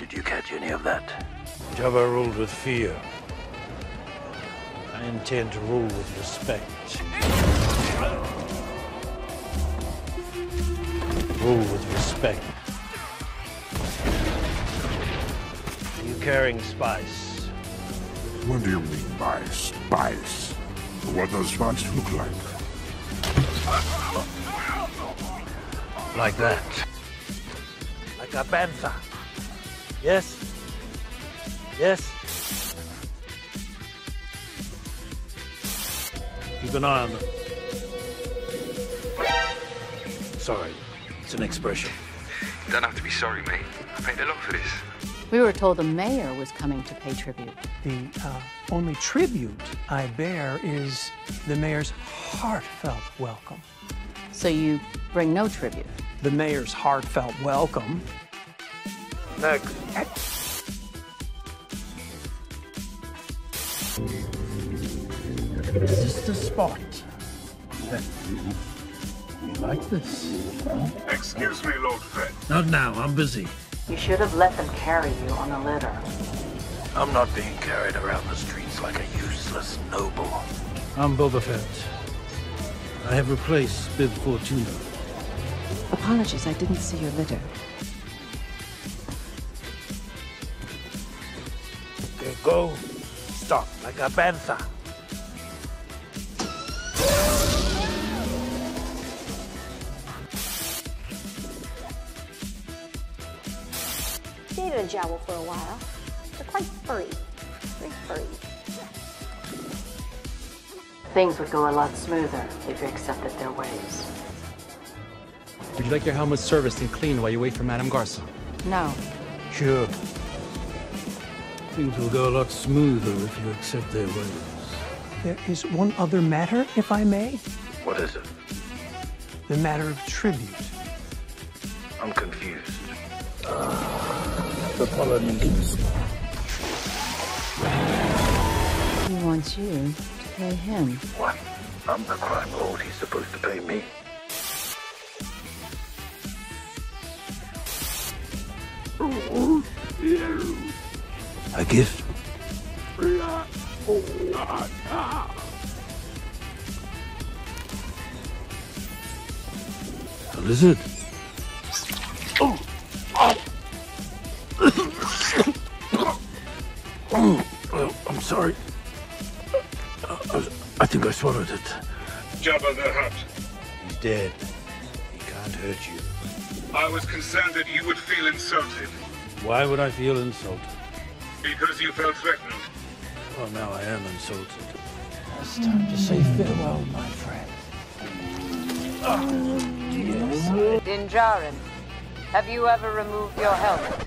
Did you catch any of that? Jabba ruled with fear. I intend to rule with respect. Rule with respect. Are you carrying spice? What do you mean by spice? What does spice look like? Like that. Like a bantha. Yes? Yes? Keep an eye on them. Sorry, it's an expression. You don't have to be sorry, mate. I paid a lot for this. We were told the mayor was coming to pay tribute. The uh, only tribute I bear is the mayor's heartfelt welcome. So you bring no tribute. The mayor's heartfelt welcome. Next. Is this the spot? You like this? Excuse me, Lord Fett. Not now, I'm busy. You should have let them carry you on a litter. I'm not being carried around the streets like a useless noble. I'm Boba Fett. I have replaced Bib Fortuna. Apologies, I didn't see your litter. Okay, go. Stop, like a bantha. Dated a Jawa for a while. They're quite furry. Very furry. Things would go a lot smoother if you accepted their ways. Would you like your helmet serviced and cleaned while you wait for Madame Garsa? No. Sure. Things will go a lot smoother if you accept their ways. There is one other matter, if I may. What is it? The matter of tribute. I'm confused. The Polynesians. He wants you to pay him. What? I'm the crime lord. He's supposed to pay me. A gift? A lizard? I think I swallowed it. Jabba the Hutt. He's dead. He can't hurt you. I was concerned that you would feel insulted Why would I feel insulted? because you felt threatened. Well, now I am insulted. It's time to say farewell, my friend. Din Djarin, have you ever removed your helmet?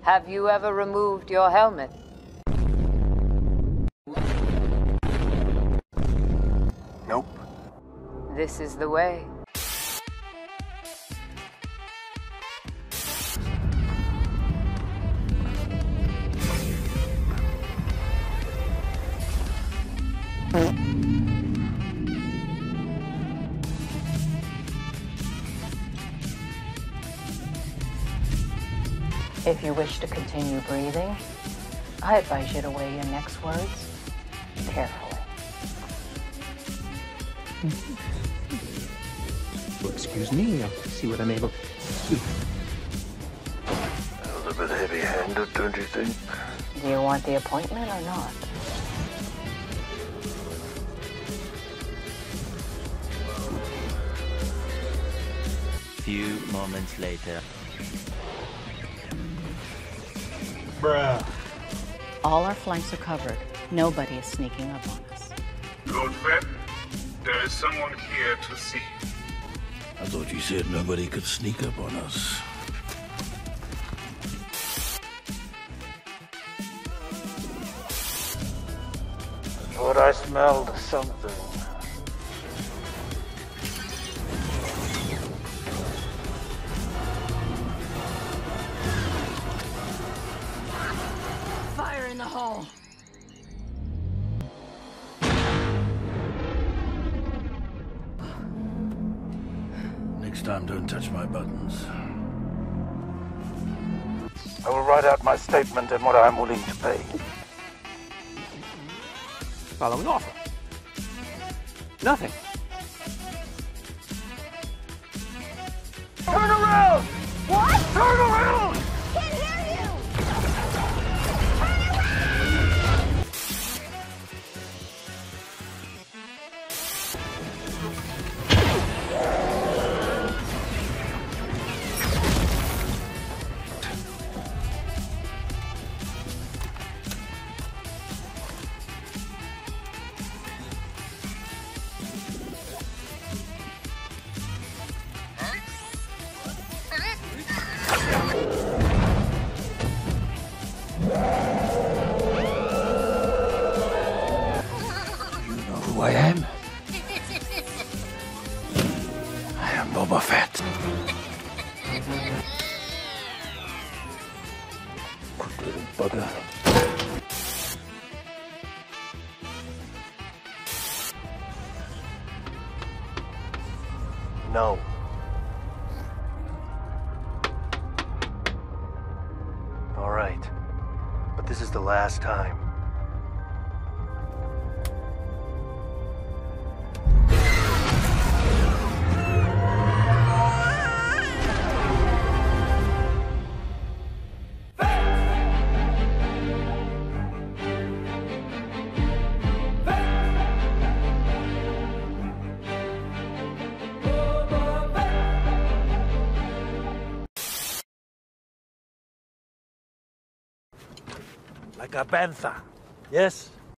Have you ever removed your helmet? This is the way. If you wish to continue breathing, I advise you to weigh your next words carefully. Well, excuse me. I'll see what I'm able to do. That was a bit heavy-handed, don't you think? Do you want the appointment or not? Few moments later. Bruh. All our flanks are covered. Nobody is sneaking up on us. Lord Fett, there is someone here to see you. I thought you said nobody could sneak up on us. I Thought I smelled something. Time, don't touch my buttons. I will write out my statement and what I am willing to pay. Following offer. Nothing. Turn around! What? Turn around! Can't hear you! You Good little bugger. No. All right. But this is the last time. A bantha. Yes?